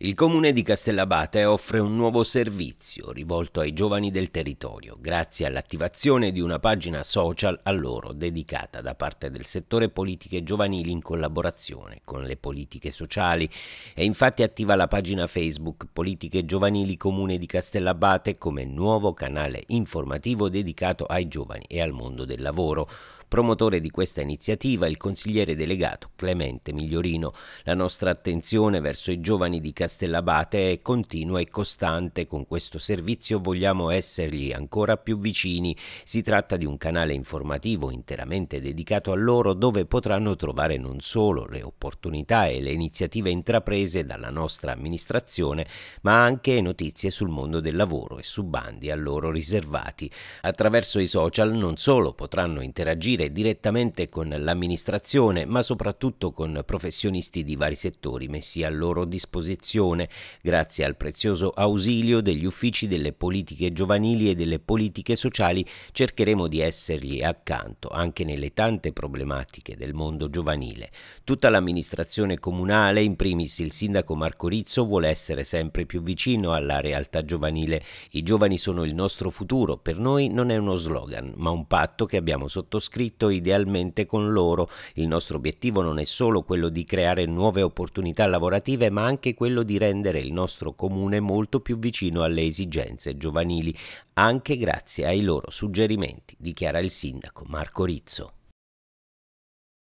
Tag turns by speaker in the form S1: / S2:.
S1: Il comune di Castellabate offre un nuovo servizio rivolto ai giovani del territorio, grazie all'attivazione di una pagina social a loro dedicata da parte del settore politiche giovanili in collaborazione con le politiche sociali. È infatti attiva la pagina Facebook Politiche Giovanili Comune di Castellabate come nuovo canale informativo dedicato ai giovani e al mondo del lavoro. Promotore di questa iniziativa il consigliere delegato Clemente Migliorino. La nostra attenzione verso i giovani di Castellabate è continua e costante. Con questo servizio vogliamo essergli ancora più vicini. Si tratta di un canale informativo interamente dedicato a loro dove potranno trovare non solo le opportunità e le iniziative intraprese dalla nostra amministrazione, ma anche notizie sul mondo del lavoro e su bandi a loro riservati. Attraverso i social non solo potranno interagire direttamente con l'amministrazione, ma soprattutto con professionisti di vari settori messi a loro disposizione grazie al prezioso ausilio degli uffici delle politiche giovanili e delle politiche sociali cercheremo di essergli accanto anche nelle tante problematiche del mondo giovanile. Tutta l'amministrazione comunale, in primis il sindaco Marco Rizzo, vuole essere sempre più vicino alla realtà giovanile. I giovani sono il nostro futuro, per noi non è uno slogan, ma un patto che abbiamo sottoscritto scritto idealmente con loro. Il nostro obiettivo non è solo quello di creare nuove opportunità lavorative, ma anche quello di rendere il nostro comune molto più vicino alle esigenze giovanili, anche grazie ai loro suggerimenti, dichiara il sindaco Marco Rizzo.